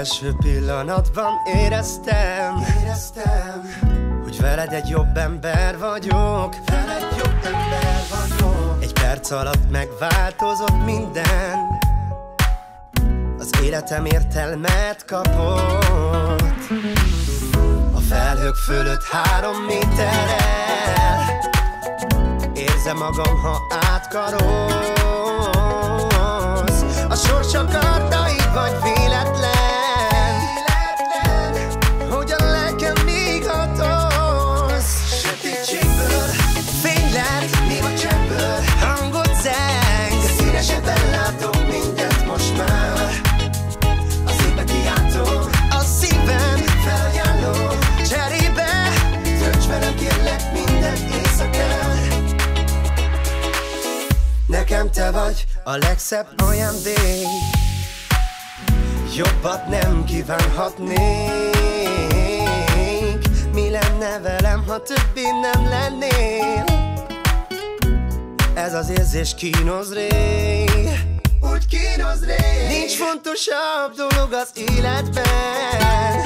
első pillanatban éreztem, éreztem Hogy veled egy jobb ember vagyok. Veled jobb ember vagyok. Egy perc alatt megváltozott minden. Az életem értelmet kapott. A felhők fölött három méterrel. Érzem magam, ha átkarol a sors akarta, így vagy véletlen te vagy a legszebb ajándék. Jobbat nem kívánhatnék. Mi lenne velem, ha többé nem lennél? Ez az érzés kínoz rég. Úgy kínoz rég. Nincs fontosabb dolog az életben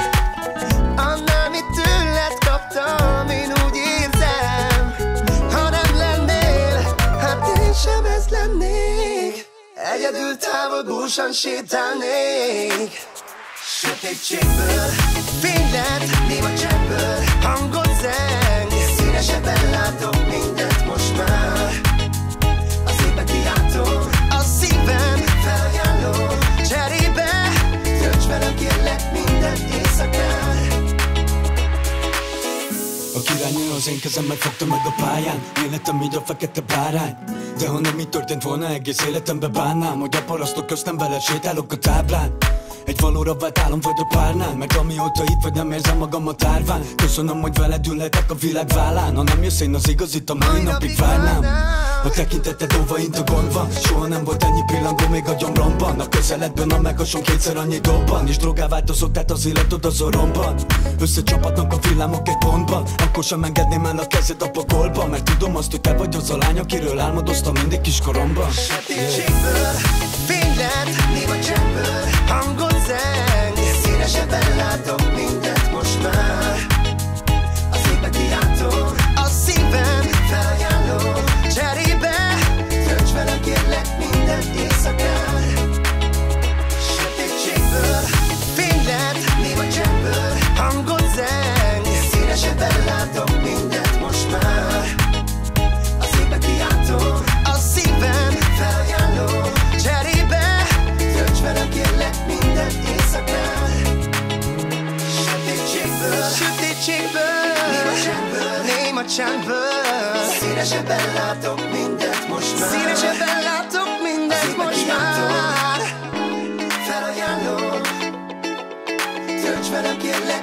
Egyedül távol búsan sétálnék. Sötétségből. Fény lett, néma cseppből Királynő az én kezem megfogta meg a pályán. Életem így a fekete bárány. De ha nem így történt volna egész életembe bánnám. Hogy a parasztok közt nem vele sétálok a táblán egy valóra vált álom vagy a párnál Meg amióta itt vagy nem érzem magam a tárván. Köszönöm, hogy veled ülhetek a világ vállán. Ha nem jössz én az igazit a mai napig várnám. A tekinteted óvaint a gond van Soha nem volt ennyi pillangó még a gyomromban A közeledben a megason kétszer annyi dobban És drogá változott át az életod az orromban Összecsapatnak a villámok egy pontban Akkor sem engedném el a kezed a pokolba Mert tudom azt, hogy te vagy az a lány, akiről álmodoztam mindig kiskoromban. Sötétségből fény lett, néma cseppből Hangot sötétségből Néma csendből, néma csendből Színesebben látok mindent most már. Színesebben látok mindent most már. Felajánlom. Tölts velem kérlek